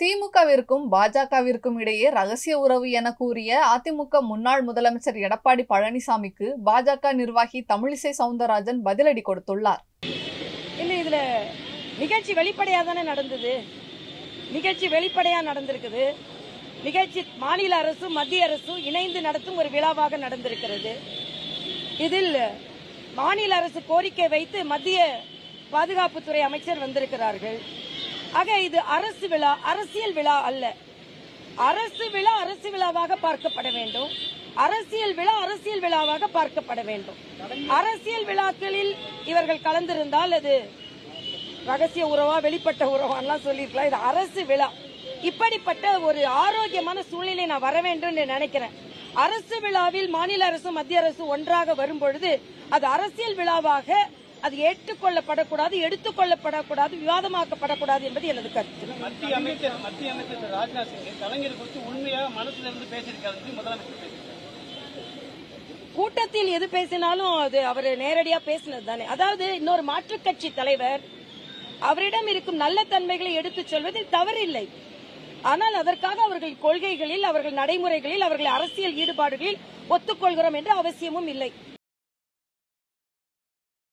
திமுகவிற்கும் பாஜகவிற்கும் இடையே ரகசிய உறவு என கூறிய அதிமுக முன்னாள் முதலமைச்சர் எடப்பாடி பழனிசாமிக்கு பாஜக நிர்வாகி தமிழிசை சவுந்தரராஜன் பதிலடி கொடுத்துள்ளார். இல்ல இதுல நிகழ்ச்சி வெளிப்படையா தானே நடந்தது? நிகழ்ச்சி வெளிப்படையா நடந்திருக்குது. நிகழ்ச்சி மாநில அரசும் மத்திய அரசும் இணைந்து நடத்தும் ஒரு விழாவாக நடந்திருக்கிறது. இதில் மாநில அரசு கோரிக்கை வைத்து மத்திய பாதுகாப்புத்துறை அமைச்சர் வந்திருக்கிறார்கள். ஆக இது அரசு விழா அரசியல் விழா அல்ல. அரசு விழா அரசு விழாவாக பார்க்கப்பட வேண்டும். அரசியல் விழா அரசியல் விழாவாக பார்க்கப்பட வேண்டும். அரசியல் விழாக்களில் இவர்கள் கலந்திருந்தால் அது ரகசிய உறவா வெளிப்பட்ட உறவான்லாம் சொல்லியிருக்கலாம் இது அரசு விழா. இப்படிப்பட்ட ஒரு ஆரோக்கியமான சூழ்நிலை நான் வர வேண்டும் நினைக்கிறேன். அரசு விழாவில் மாநில அரசும் மத்திய அரசும் ஒன்றாக வரும்பொழுது அது அரசியல் விழாவாக அது ஏற்றுக்கொள்ளப்படக்கூடாது எடுத்துக்கொள்ளப்படக்கூடாது விவாதமாக்கப்படக்கூடாது என்பது எனது கருத்து. மத்திய அமைச்சர் மத்திய அமைச்சர் திரு ராஜ்நாத் சிங் கலைஞர் குறித்து உண்மையாக மனசுல இருந்து பேசியிருக்காரு முதலமைச்சர். கூட்டத்தில் எது பேசினாலும் அது அவர் நேரடியா பேசினது தானே. அதாவது இன்னொரு மாற்றுக் கட்சி தலைவர் அவரிடம் இருக்கும் நல்ல தன்மைகளை எடுத்துச் சொல்வதில் தவறில்லை. ஆனால் அதற்காக அவர்கள் கொள்கைகளில் அவர்கள் நடைமுறைகளில் அவர்கள் அரசியல் ஈடுபாடுகளில் ஒத்துக்கொள்கிறோம் என்ற அவசியமும் இல்லை.